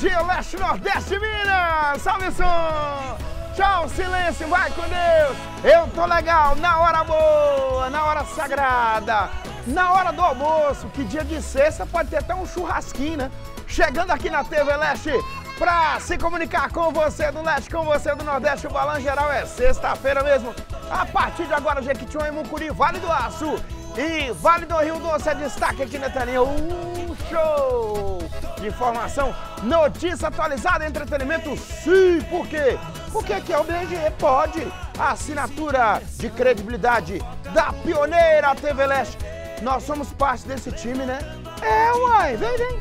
dia, Leste Nordeste Minas! Salve som! Tchau, silêncio, vai com Deus! Eu tô legal, na hora boa, na hora sagrada, na hora do almoço, que dia de sexta pode ter até um churrasquinho, né? Chegando aqui na TV Leste pra se comunicar com você do Leste, com você do Nordeste, o Balan Geral é sexta-feira mesmo. A partir de agora, Jequitinhonha, Mucuri, Vale do Aço e Vale do Rio Doce é destaque aqui telinha. Uh, show! De informação, notícia atualizada, entretenimento, sim, por quê? Porque aqui é o BG, pode. A assinatura de credibilidade da pioneira TV Leste. Nós somos parte desse time, né? É, uai, vem, vem.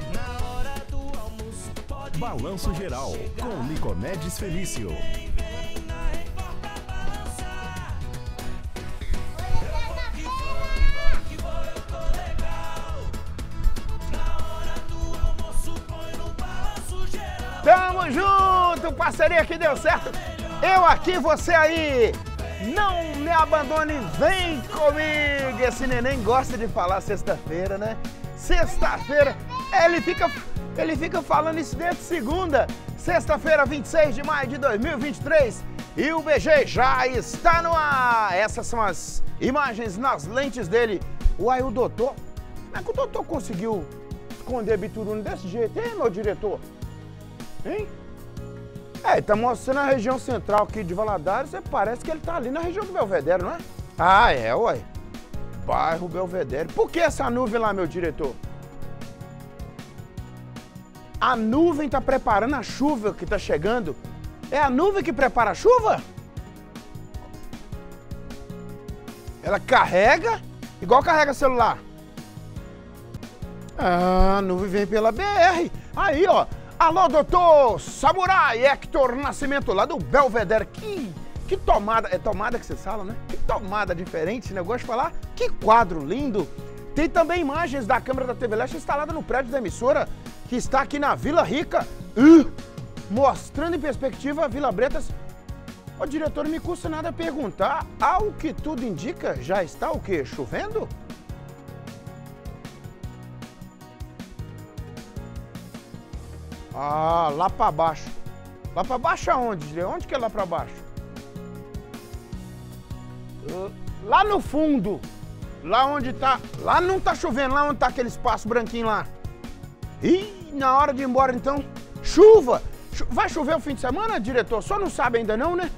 Balanço Geral, com Nicomedes Felício. Tamo junto, parceria que deu certo. Eu aqui, você aí. Não me abandone, vem comigo. Esse neném gosta de falar sexta-feira, né? Sexta-feira, ele fica, ele fica falando isso desde segunda. Sexta-feira, 26 de maio de 2023. E o BG já está no ar. Essas são as imagens nas lentes dele. Uai, o doutor. Como é que o doutor conseguiu esconder bituruna desse jeito, hein, meu diretor? Hein? É, ele tá mostrando a região central aqui de Valadares, e parece que ele tá ali na região do Belvedere, não é? Ah, é, uai. Bairro Belvedere. Por que essa nuvem lá, meu diretor? A nuvem tá preparando a chuva que tá chegando. É a nuvem que prepara a chuva? Ela carrega, igual carrega celular. Ah, a nuvem vem pela BR. Aí, ó, Alô, doutor Samurai Hector Nascimento, lá do Belvedere. Que, que tomada, é tomada que você fala, né? Que tomada diferente, né? Eu gosto de falar. Que quadro lindo. Tem também imagens da câmera da TV Leste instalada no prédio da emissora, que está aqui na Vila Rica, uh, mostrando em perspectiva a Vila Bretas. Ô, diretor, me custa nada perguntar. Ao que tudo indica, já está o quê? Chovendo? Ah, lá pra baixo. Lá pra baixo aonde? Onde que é lá pra baixo? Lá no fundo. Lá onde tá. Lá não tá chovendo, lá onde tá aquele espaço branquinho lá. Ih, na hora de ir embora então. Chuva! Vai chover o fim de semana, diretor? Só não sabe ainda não, né?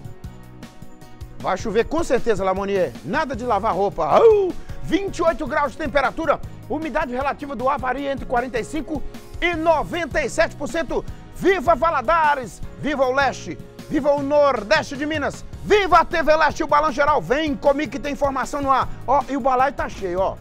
Vai chover com certeza, Lamonier. Nada de lavar roupa. Uh, 28 graus de temperatura. Umidade relativa do ar varia entre 45 e 97%. Viva Valadares! Viva o Leste! Viva o Nordeste de Minas! Viva a TV Leste e o Balão Geral! Vem comigo que tem informação no ar! Ó, e o balaio tá cheio, ó.